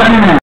பண்ணுங்க